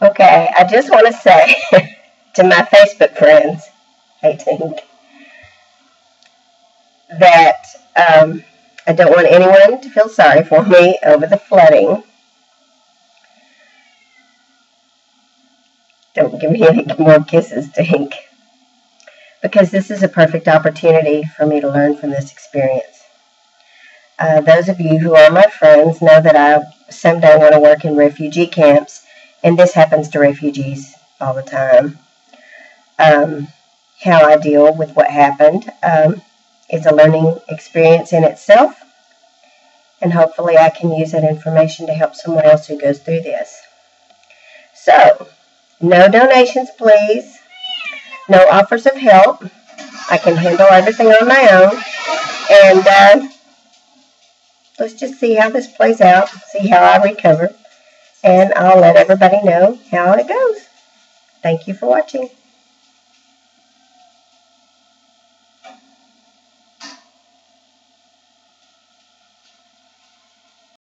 Okay, I just want to say to my Facebook friends, 18, that um, I don't want anyone to feel sorry for me over the flooding. Don't give me any more kisses, Dink. Because this is a perfect opportunity for me to learn from this experience. Uh, those of you who are my friends know that I someday want to work in refugee camps, and this happens to refugees all the time. Um, how I deal with what happened um, is a learning experience in itself, and hopefully I can use that information to help someone else who goes through this. So, no donations, please. No offers of help. I can handle everything on my own. And uh, let's just see how this plays out, see how I recover. And I'll let everybody know how it goes. Thank you for watching.